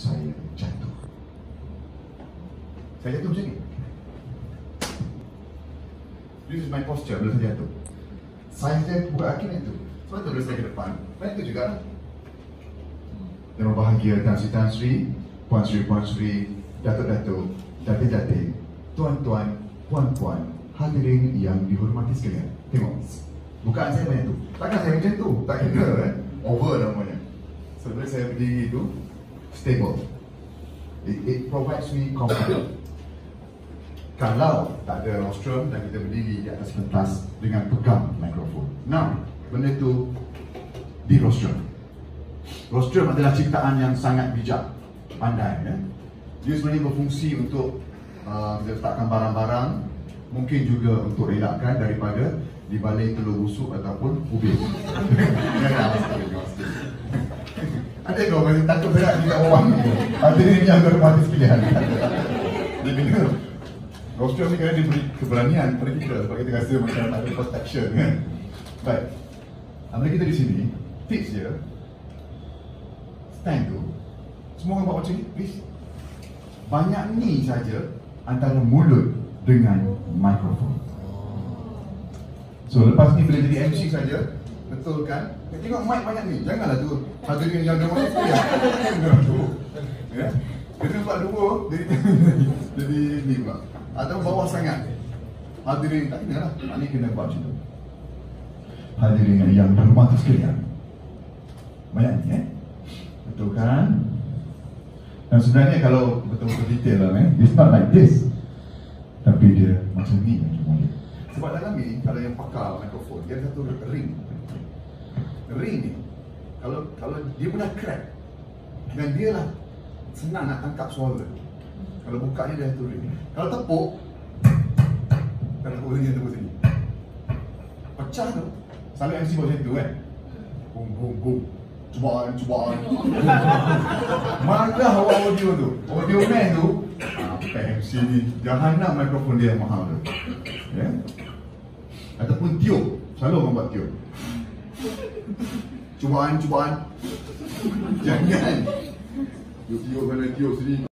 saya jatuh. Saya jatuh macam ni. This is my posture bila saya jatuh. Saya saya buka kaki macam tu. Sebab tu bila saya ke depan, macam tu juga. Dan berbahagia Tan Sri Tan Sri, Puan Sri Puan Sri, Datuk-Datuk, Datuk-Datuk, Tuan-Tuan, Puan-Puan, hadirin yang dihormati sekalian. Tengok, bukaan saya macam tu. Takkan saya macam tu? Tak kira eh. Over namanya. So bila saya berdiri tu, stable. It, it provides me confidence. Kalau tak ada rostrum dan kita berdiri di atas pentas dengan pegang mikrofon. Now, benda tu di rostrum. Rostrum adalah ciptaan yang sangat bijak, pandai. Ya? Dia sebenarnya berfungsi untuk uh, letakkan barang-barang, mungkin juga untuk elakkan daripada di balik telur busuk ataupun ubin. Kau masih takut berat kat bawah ni. Ada ni yang hormati sekalian. Dia bila Rostrum ni kena diberi keberanian pada kita sebab kita rasa macam ada protection kan. Baik. Ambil kita di sini, tips dia. Stand tu. Semua orang buat macam ni, please. Banyak ni saja antara mulut dengan mikrofon. So lepas ni bila jadi MC saja, betul kan? Tengok mic banyak ni. Janganlah tu hadirin yang ada mic ya. Jangan tu. Ya. Kena buat dua jadi jadi ni pula. Atau bawah sangat. Hadirin tak kena lah. Ni kena buat macam tu. Hadirin yang berhormat sekalian. Banyak ni eh. Betul kan? Dan sebenarnya kalau betul-betul detail lah eh. It's not like this. Tapi dia macam ni macam ni. Sebab dalam ni yang pakar mikrofon dia satu ring. Ring ni kalau kalau dia punya crack dan dia lah senang nak tangkap suara. Kalau buka ni dia satu ring. Kalau tepuk kalau tepuk sini tepuk sini. Pecah tu. Selalu MC buat macam tu kan. Bum bum bum. Cubaan, cubaan. Mana awak audio tu? Audio man tu apa MC ni? Jahanam mikrofon dia yang mahal tu. Ya? Ataupun tiup. Selalu orang buat tiup. Cubaan, cubaan. Jangan. Tiup-tiup mana tiup sini.